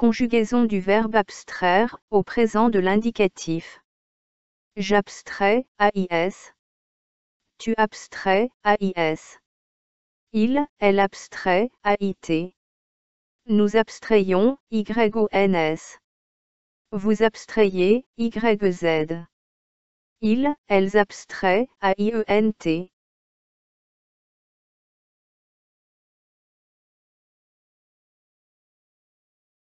Conjugaison du verbe abstraire au présent de l'indicatif. J'abstrais, AIS. Tu abstrais, AIS. Il, elle abstrait, AIT. Nous abstrayons, YONS. Vous abstrayez, YZ. Il, elles abstrait, AIENT.